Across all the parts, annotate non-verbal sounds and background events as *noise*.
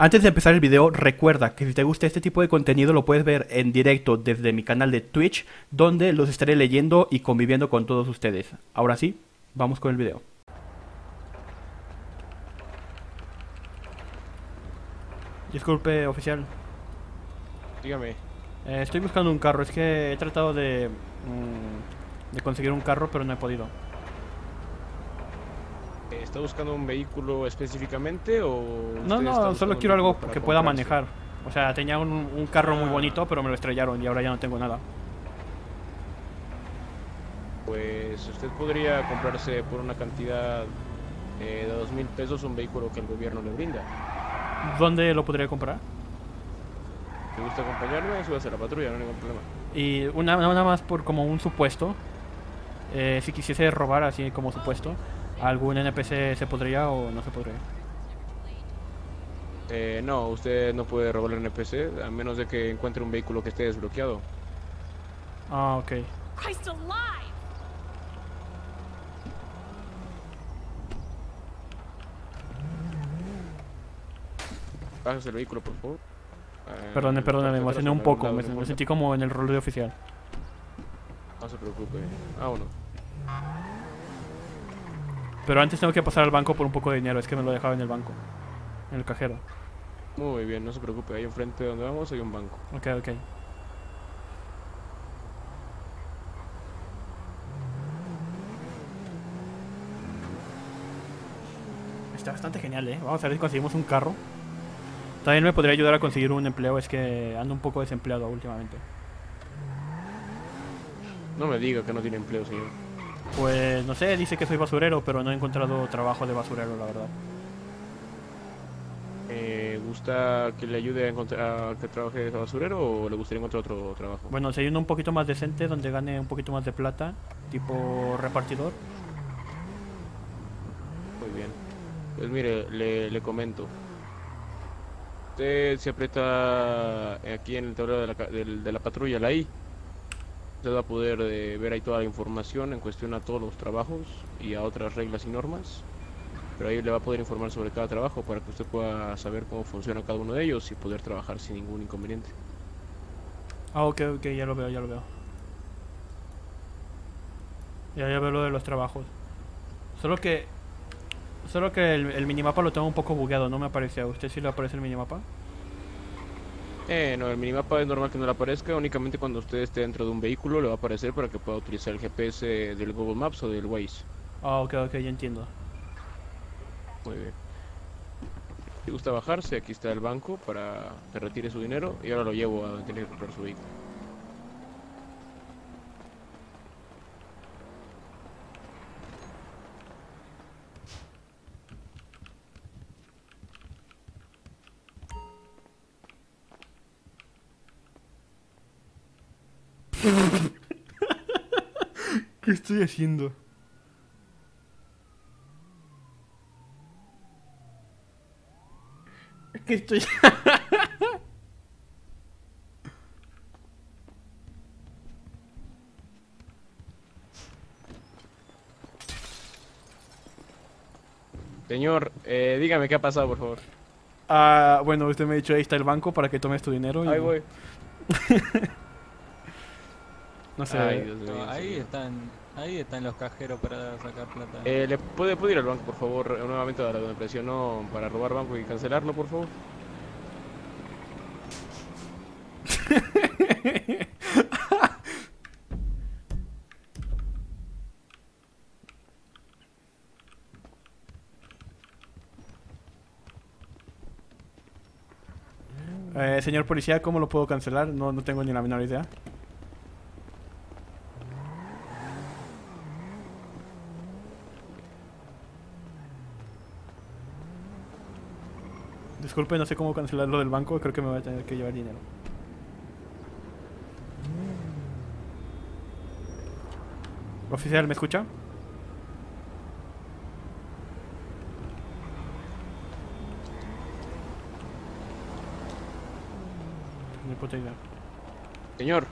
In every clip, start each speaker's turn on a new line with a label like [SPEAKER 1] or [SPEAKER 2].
[SPEAKER 1] Antes de empezar el video, recuerda que si te gusta este tipo de contenido lo puedes ver en directo desde mi canal de Twitch, donde los estaré leyendo y conviviendo con todos ustedes. Ahora sí, vamos con el video. Disculpe, oficial.
[SPEAKER 2] Dígame.
[SPEAKER 1] Eh, estoy buscando un carro. Es que he tratado de, mm, de conseguir un carro, pero no he podido.
[SPEAKER 2] ¿Está buscando un vehículo específicamente o...?
[SPEAKER 1] No, no, solo quiero algo que pueda manejar. O sea, tenía un, un carro muy
[SPEAKER 2] Ah.
[SPEAKER 1] bonito, pero me lo estrellaron y ahora ya no tengo nada.
[SPEAKER 2] Pues usted podría comprarse por una cantidad eh, de dos mil pesos un vehículo que el gobierno le brinda.
[SPEAKER 1] ¿Dónde lo podría comprar?
[SPEAKER 2] ¿Te gusta acompañarme? Súbase a la patrulla, no hay ningún problema.
[SPEAKER 1] Y una, nada más por como un supuesto. eh, si quisiese robar así como supuesto, ¿algún NPC se podría o no se podría?
[SPEAKER 2] Eh, no, usted no puede robar el NPC a menos de que encuentre un vehículo que esté desbloqueado.
[SPEAKER 1] Ah, ok.
[SPEAKER 2] Bájese el vehículo, por favor. Eh,
[SPEAKER 1] Perdone, perdone, me emocioné un poco. Me, me sentí como en el rol de oficial.
[SPEAKER 2] No se preocupe. Ah, bueno.
[SPEAKER 1] Pero antes tengo que pasar al banco por un poco de dinero. Es que me lo dejaba en el banco. En el cajero.
[SPEAKER 2] Muy bien, no se preocupe. Ahí enfrente de donde vamos hay un banco.
[SPEAKER 1] Ok, ok. Está bastante genial, ¿eh? Vamos a ver si conseguimos un carro. También me podría ayudar a conseguir un empleo, es que ando un poco desempleado últimamente.
[SPEAKER 2] No me diga que no tiene empleo, señor.
[SPEAKER 1] Pues no sé, dice que soy basurero, pero no he encontrado trabajo de basurero, la verdad.
[SPEAKER 2] Eh, ¿Gusta que le ayude a encontrar a que trabaje de basurero o le gustaría encontrar otro trabajo?
[SPEAKER 1] Bueno, si hay uno un poquito más decente, donde gane un poquito más de plata, tipo repartidor.
[SPEAKER 2] Muy bien. Pues mire, le, le comento. Usted se aprieta aquí en el tablero de la, de la patrulla, la I. Usted va a poder ver ahí toda la información en cuestión a todos los trabajos y a otras reglas y normas. Pero ahí le va a poder informar sobre cada trabajo para que usted pueda saber cómo funciona cada uno de ellos y poder trabajar sin ningún inconveniente.
[SPEAKER 1] Ah, ok, ok, ya lo veo, ya lo veo. Ya, ya veo lo de los trabajos. Solo que... Solo que el, el minimapa lo tengo un poco bugueado, no me aparece. ¿A usted sí le aparece el minimapa?
[SPEAKER 2] Eh, no, el minimapa es normal que no le aparezca, únicamente cuando usted esté dentro de un vehículo le va a aparecer para que pueda utilizar el GPS del Google Maps o del Waze.
[SPEAKER 1] Ah, ok, ok, ya entiendo.
[SPEAKER 2] Muy bien. Si gusta bajarse, aquí está el banco para que retire su dinero y ahora lo llevo a donde tiene que comprar su vehículo.
[SPEAKER 1] Estoy haciendo? ¿Qué estoy...? *laughs*
[SPEAKER 2] Señor, eh, dígame qué ha pasado, por favor.
[SPEAKER 1] Ah, bueno, usted me ha dicho ahí está el banco para que tomes tu dinero y...
[SPEAKER 2] Ahí voy. *laughs*
[SPEAKER 1] No sé.
[SPEAKER 2] Ay, Dios mío,
[SPEAKER 3] No, ahí
[SPEAKER 2] señor.
[SPEAKER 3] están, ahí están los cajeros para sacar plata.
[SPEAKER 2] Eh, ¿Le puede, puede ir al banco, por favor? Nuevamente a donde presionó para robar banco y cancelarlo, por favor. *laughs*
[SPEAKER 1] Eh, señor policía, ¿cómo lo puedo cancelar? No, no tengo ni la menor idea. Disculpe, no sé cómo cancelar lo del banco, creo que me voy a tener que llevar dinero. Oficial, ¿me escucha? Ni puta idea.
[SPEAKER 2] Señor,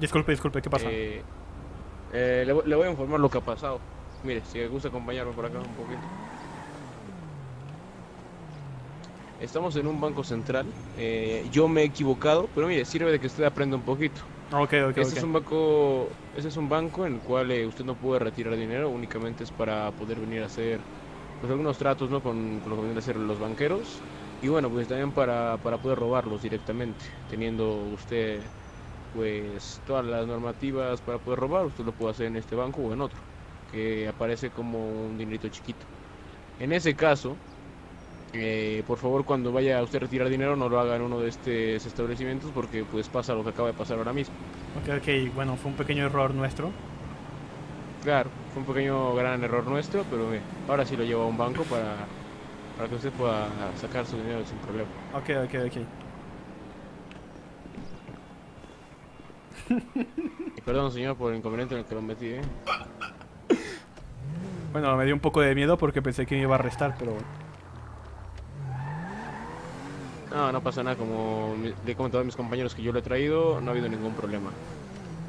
[SPEAKER 1] Disculpe, disculpe, ¿qué pasa?
[SPEAKER 2] eh, eh, le, le voy a informar lo que ha pasado. Mire, si le gusta acompañarme por acá un poquito. Estamos en un banco central. eh, yo me he equivocado, pero mire, sirve de que usted aprenda un poquito.
[SPEAKER 1] Ok, ok,
[SPEAKER 2] Este
[SPEAKER 1] ok.
[SPEAKER 2] es un banco, este es un banco en el cual eh, usted no puede retirar dinero, únicamente es para poder venir a hacer pues, algunos tratos, ¿no? Con, con lo que vienen a hacer los banqueros y bueno, pues también para, para poder robarlos directamente, teniendo usted pues todas las normativas para poder robar, usted lo puede hacer en este banco o en otro, que aparece como un dinerito chiquito. En ese caso, eh, por favor cuando vaya a usted a retirar dinero no lo haga en uno de estos establecimientos porque pues pasa lo que acaba de pasar ahora mismo.
[SPEAKER 1] Ok, ok, bueno, fue un pequeño error nuestro.
[SPEAKER 2] Claro, fue un pequeño gran error nuestro, pero mire, ahora sí lo llevo a un banco para, para que usted pueda sacar su dinero sin problema.
[SPEAKER 1] Ok, ok, ok.
[SPEAKER 2] Y perdón señor por el inconveniente en el que lo metí, ¿eh?
[SPEAKER 1] Bueno, me dio un poco de miedo porque pensé que me iba a arrestar, pero...
[SPEAKER 2] No, no pasa nada, como le he comentado a mis compañeros que yo lo he traído, no ha habido ningún problema.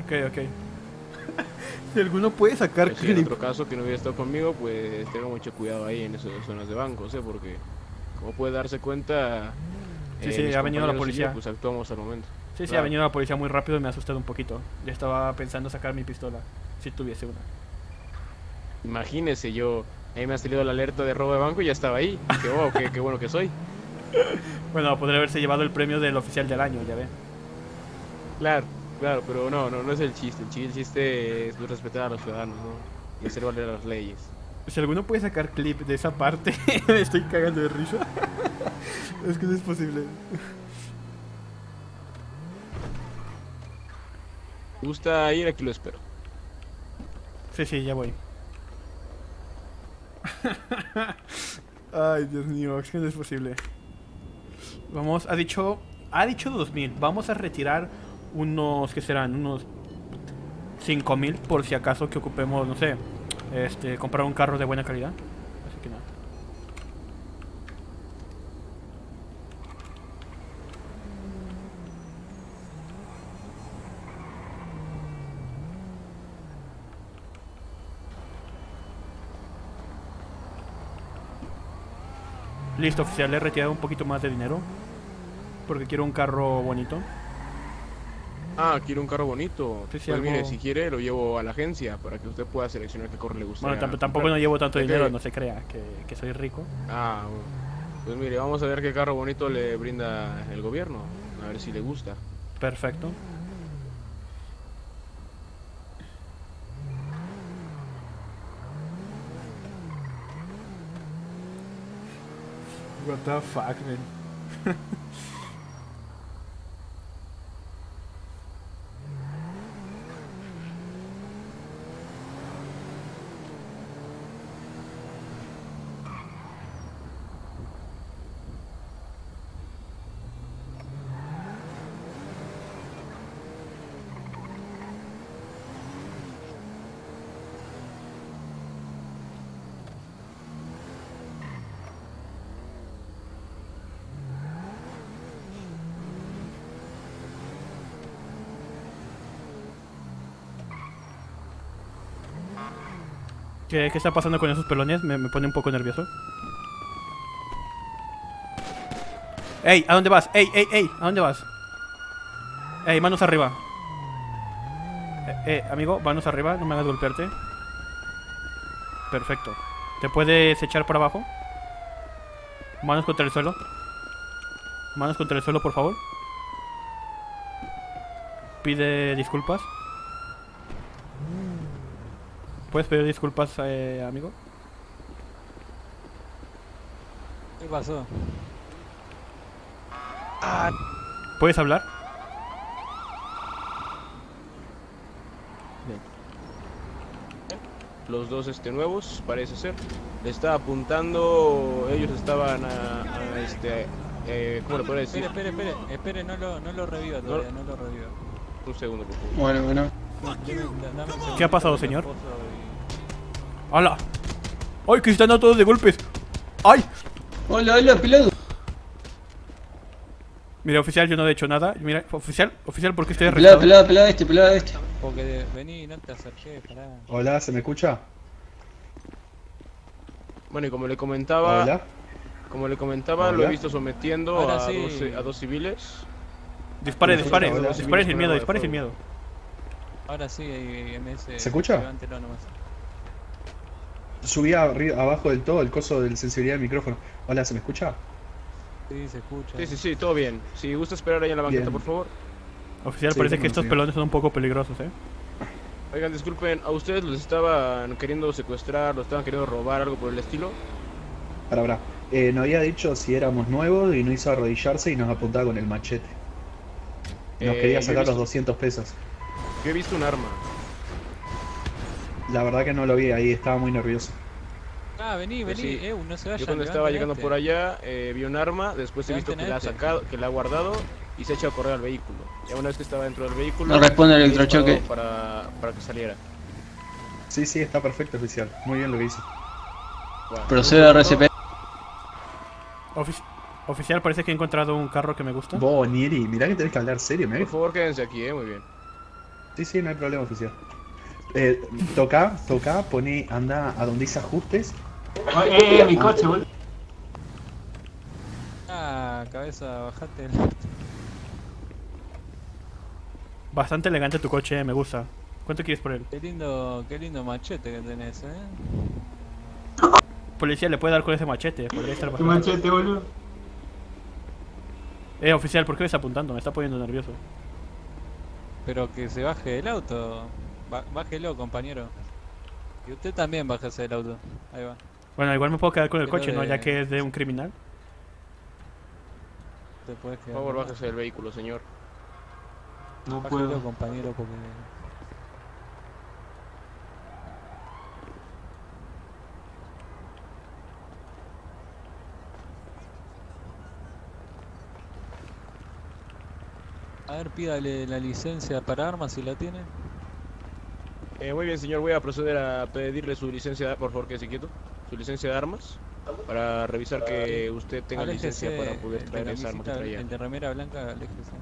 [SPEAKER 1] Ok, ok. *laughs* si alguno puede sacar
[SPEAKER 2] Pero si en otro caso que no hubiera estado conmigo, pues tenga mucho cuidado ahí en esas zonas de bancos, ¿eh? Porque como puede darse cuenta...
[SPEAKER 1] Sí,
[SPEAKER 2] eh,
[SPEAKER 1] sí, ha venido la
[SPEAKER 2] yo,
[SPEAKER 1] policía.
[SPEAKER 2] Pues actuamos al momento.
[SPEAKER 1] Sí, sí, ha venido la policía muy rápido y me ha asustado un poquito. Ya estaba pensando sacar mi pistola, si tuviese una.
[SPEAKER 2] Imagínese, yo... Ahí me ha salido la alerta de robo de banco y ya estaba ahí. Qué, oh, qué, qué bueno que soy.
[SPEAKER 1] Bueno, podría haberse llevado el premio del oficial del año, ya ve.
[SPEAKER 2] Claro, claro, pero no, no, no es el chiste. El chiste, el chiste es respetar a los ciudadanos, ¿no? Y hacer valer las leyes.
[SPEAKER 1] Si alguno puede sacar clip de esa parte, *laughs* me estoy cagando de risa. *laughs* es que no es posible.
[SPEAKER 2] ¿Te gusta ir? Aquí lo espero.
[SPEAKER 1] Sí, sí, ya voy. *laughs* Ay, Dios mío, es que no es posible. Vamos, ha dicho. Ha dicho 2000. Vamos a retirar unos. ¿Qué serán? Unos 5000 por si acaso que ocupemos, no sé. Este, comprar un carro de buena calidad. Así que nada. Listo, oficial, le he retirado un poquito más de dinero. Porque quiero un carro bonito.
[SPEAKER 2] Ah, quiero un carro bonito.
[SPEAKER 1] Sí, sí,
[SPEAKER 2] pues
[SPEAKER 1] algo-
[SPEAKER 2] mire, si quiere lo llevo a la agencia para que usted pueda seleccionar qué carro le gusta.
[SPEAKER 1] Bueno, tamp- tampoco no llevo tanto
[SPEAKER 2] que-
[SPEAKER 1] dinero, no se crea que, que soy rico.
[SPEAKER 2] Ah. Pues mire, vamos a ver qué carro bonito le brinda el gobierno. A ver si le gusta.
[SPEAKER 1] Perfecto. What the fuck, man. *laughs* ¿Qué, está pasando con esos pelones? Me, me pone un poco nervioso. ¡Ey! ¿A dónde vas? ¡Ey, ey, ey! ¿A dónde vas? ¡Ey, manos arriba! Eh, eh, amigo, manos arriba, no me hagas golpearte. Perfecto. ¿Te puedes echar para abajo? Manos contra el suelo. Manos contra el suelo, por favor. Pide disculpas. ¿Puedes pedir disculpas, eh, amigo?
[SPEAKER 3] ¿Qué pasó?
[SPEAKER 1] ¿Puedes hablar?
[SPEAKER 2] Los dos este nuevos, parece ser. Le estaba apuntando. Ellos estaban a, a, este. Eh, ¿Cómo le puedo decir?
[SPEAKER 3] Espere, espere, espere, espere, no lo, no lo reviva todavía, no lo reviva.
[SPEAKER 2] Un segundo, por favor.
[SPEAKER 4] Bueno, bueno.
[SPEAKER 1] ¿Qué ha pasado, señor? ¡Hala! ¡Ay, que se están dando todos de golpes! ¡Ay!
[SPEAKER 4] Hola, hola, pelado.
[SPEAKER 1] Mira, oficial, yo no he hecho nada. Mira, oficial, oficial, ¿por qué estoy
[SPEAKER 4] Pelado,
[SPEAKER 1] arrestado?
[SPEAKER 4] pelado, pelado este, pelado este.
[SPEAKER 3] Porque de- vení, no te acerques, pará.
[SPEAKER 5] Hola, ¿se me escucha?
[SPEAKER 2] Bueno, y como le comentaba.
[SPEAKER 5] Hola.
[SPEAKER 2] Como le comentaba, lo he visto sometiendo a,
[SPEAKER 3] sí.
[SPEAKER 2] a dos civiles.
[SPEAKER 1] Dispare, dispare, dispare sin miedo, dispare sin miedo.
[SPEAKER 3] Ahora sí, ahí, MS.
[SPEAKER 5] ¿Se escucha?
[SPEAKER 3] Nomás.
[SPEAKER 5] Subí arri- abajo del todo el coso de sensibilidad del micrófono. Hola, ¿se me escucha?
[SPEAKER 3] Sí, se escucha.
[SPEAKER 2] Sí, sí, sí, todo bien. Si gusta esperar ahí en la banqueta,
[SPEAKER 5] Bien.
[SPEAKER 2] por favor.
[SPEAKER 1] Oficial,
[SPEAKER 5] Sí,
[SPEAKER 1] parece que
[SPEAKER 5] no,
[SPEAKER 1] estos pelones son un poco peligrosos, ¿eh?
[SPEAKER 2] Oigan, disculpen, ¿a ustedes los estaban queriendo secuestrar, los estaban queriendo robar, algo por el estilo?
[SPEAKER 5] Para, para. Eh, nos había dicho si éramos nuevos y nos hizo arrodillarse y nos apuntaba con el machete. Nos
[SPEAKER 2] Eh,
[SPEAKER 5] quería sacar los
[SPEAKER 2] visto-
[SPEAKER 5] 200 pesos.
[SPEAKER 2] Yo he visto un arma.
[SPEAKER 5] La verdad que no lo vi ahí, estaba muy nervioso.
[SPEAKER 3] Ah, vení, vení.
[SPEAKER 2] sí.
[SPEAKER 3] Eh, no se vayan.
[SPEAKER 2] Yo cuando estaba llegando por allá eh, vi un arma, después he visto que la ha sacado, que la ha guardado y se ha echado a correr al vehículo. Ya una vez que estaba dentro del vehículo,
[SPEAKER 4] No responde el electrochoque.
[SPEAKER 2] Para, para que saliera.
[SPEAKER 5] Sí, sí, está perfecto, oficial. Muy bien lo que hizo.
[SPEAKER 2] Bueno,
[SPEAKER 4] Procede a. RCP.
[SPEAKER 1] Ofici- Oficial, parece que he encontrado un carro que me gusta.
[SPEAKER 5] Vos, Nieri, mirá que tenés que hablar serio, mirá
[SPEAKER 2] Por favor, quédense aquí, eh, muy bien.
[SPEAKER 5] Sí, sí, no hay problema, oficial. Eh, toca, toca, pone, anda a donde dice ajustes.
[SPEAKER 6] Eh, eh, mi coche, boludo.
[SPEAKER 3] Ah, cabeza, bajate.
[SPEAKER 1] Bastante elegante tu coche, eh, me gusta. ¿Cuánto quieres por él?
[SPEAKER 3] Qué lindo, qué lindo machete que tenés, eh.
[SPEAKER 1] Policía, le puede dar con ese machete. Podría estar
[SPEAKER 6] Qué
[SPEAKER 1] bastante-
[SPEAKER 6] machete, boludo.
[SPEAKER 1] Eh, oficial, ¿por qué está apuntando? Me está poniendo nervioso.
[SPEAKER 3] Pero que se baje del auto. Ba- bájelo, compañero. Y usted también bájese del auto. Ahí va.
[SPEAKER 1] Bueno, igual me puedo quedar con el
[SPEAKER 3] Pero
[SPEAKER 1] coche, ¿no? Ya que es de un criminal.
[SPEAKER 3] Te puedes
[SPEAKER 2] Por
[SPEAKER 3] quedar.
[SPEAKER 2] favor,
[SPEAKER 3] nomás.
[SPEAKER 2] bájese del vehículo, señor.
[SPEAKER 6] No
[SPEAKER 3] Bájelo,
[SPEAKER 6] puedo.
[SPEAKER 3] compañero, porque. A ver, pídale la licencia para armas si la tiene.
[SPEAKER 2] Eh, muy bien, señor, voy a proceder a pedirle su licencia, de- por favor, que se quieto. Su licencia de armas, para revisar que usted tenga licencia
[SPEAKER 3] Aléjese,
[SPEAKER 2] para poder traer
[SPEAKER 3] la
[SPEAKER 2] esa arma que traía.
[SPEAKER 3] El de remera blanca, aléjese.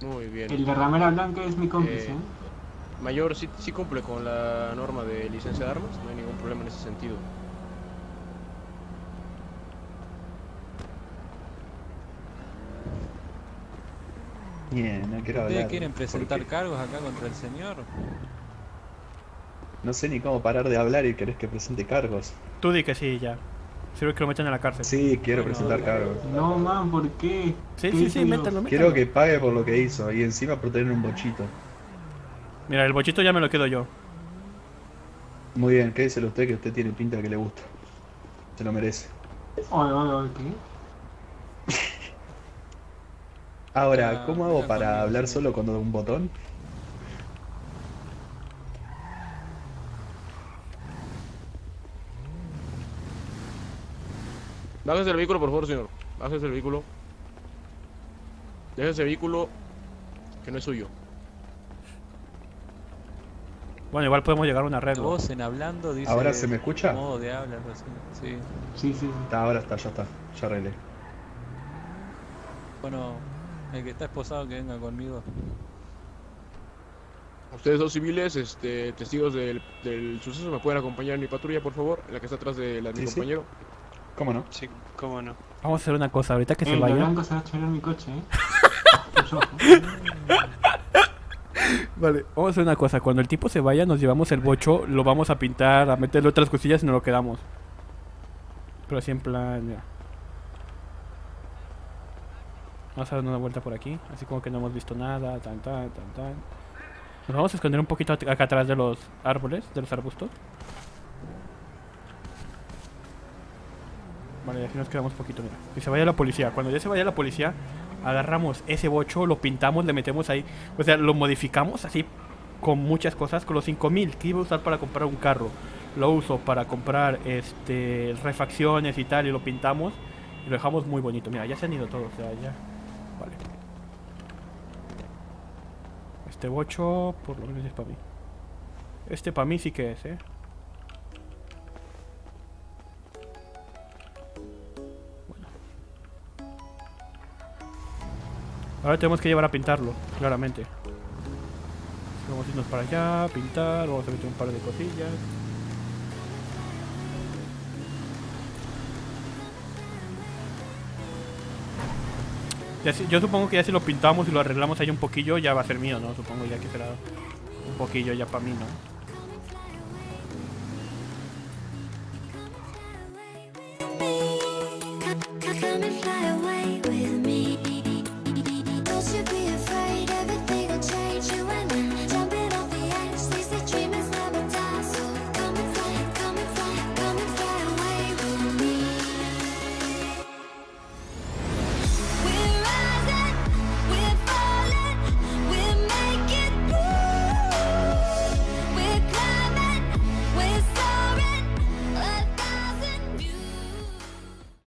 [SPEAKER 2] Muy bien.
[SPEAKER 6] El de ramera blanca es mi cómplice,
[SPEAKER 2] Eh,
[SPEAKER 6] ¿eh?
[SPEAKER 2] Mayor, sí, sí cumple con la norma de licencia de armas, no hay ningún problema en ese sentido.
[SPEAKER 5] Bien, no quiero
[SPEAKER 3] ¿Ustedes
[SPEAKER 5] hablar.
[SPEAKER 3] quieren presentar
[SPEAKER 5] porque
[SPEAKER 3] cargos acá contra el señor?
[SPEAKER 5] No sé ni cómo parar de hablar y querés que presente cargos.
[SPEAKER 1] Tú di que sí, ya. Sirve que lo metan a la cárcel.
[SPEAKER 5] Sí, quiero
[SPEAKER 3] Bueno,
[SPEAKER 5] presentar cargos.
[SPEAKER 6] No, man, ¿por qué?
[SPEAKER 1] sí,
[SPEAKER 6] ¿Qué
[SPEAKER 1] sí, sí, métanlo, métanlo.
[SPEAKER 5] Quiero que pague por lo que hizo y encima por tener un bochito.
[SPEAKER 1] Mira, el bochito ya me lo quedo yo.
[SPEAKER 5] Muy bien, quédeselo usted que usted tiene pinta que le gusta. Se lo merece.
[SPEAKER 6] Oye, oye, oye, ¿qué?
[SPEAKER 5] Ahora,
[SPEAKER 3] Ah,
[SPEAKER 5] ¿cómo hago para hablar solo con un botón?
[SPEAKER 2] Bájese del vehículo, por favor, señor. Bájese del vehículo. Déjese el vehículo que no es suyo.
[SPEAKER 1] Bueno, igual podemos llegar a un arreglo.
[SPEAKER 3] Voz en hablando dice.
[SPEAKER 5] ¿Ahora se me escucha?
[SPEAKER 3] Modo de habla, algo así. Sí.
[SPEAKER 6] Sí, sí, sí.
[SPEAKER 5] Está, ahora está, ya está. Ya arreglé.
[SPEAKER 3] Bueno, el que está esposado que venga conmigo.
[SPEAKER 2] Ustedes dos civiles, este, testigos del, del suceso, ¿me pueden acompañar en mi patrulla, por favor? En la que está atrás de la de mi
[SPEAKER 5] Sí,
[SPEAKER 2] compañero.
[SPEAKER 5] ¿Cómo no?
[SPEAKER 7] Sí, cómo no.
[SPEAKER 1] Vamos a hacer una cosa, ahorita que
[SPEAKER 6] Eh,
[SPEAKER 1] se
[SPEAKER 6] el de
[SPEAKER 1] vaya.
[SPEAKER 6] blanco se va a chorar mi coche, ¿eh? *laughs*
[SPEAKER 1] Vale, vamos a hacer una cosa. Cuando el tipo se vaya, nos llevamos el bocho, lo vamos a pintar, a meterle otras cosillas y nos lo quedamos. Pero así en plan, mira. Vamos a dar una vuelta por aquí, así como que no hemos visto nada, tan tan, tan tan. Nos vamos a esconder un poquito acá atrás de los árboles, de los arbustos. Vale, aquí nos quedamos poquito, mira. Y se vaya la policía. Cuando ya se vaya la policía, agarramos ese bocho, lo pintamos, le metemos ahí. O sea, lo modificamos así con muchas cosas. Con los 5000 que iba a usar para comprar un carro, lo uso para comprar este refacciones y tal. Y lo pintamos y lo dejamos muy bonito. Mira, ya se han ido todos. O sea, ya. Vale. Este bocho, por lo menos es para mí. Este para mí sí que es, eh. Ahora tenemos que llevar a pintarlo, claramente. Vamos a irnos para allá, pintar, vamos a meter un par de cosillas. Yo supongo que ya si lo pintamos y lo arreglamos ahí un poquillo, ya va a ser mío, ¿no? Supongo ya que será un poquillo ya para mí, ¿no?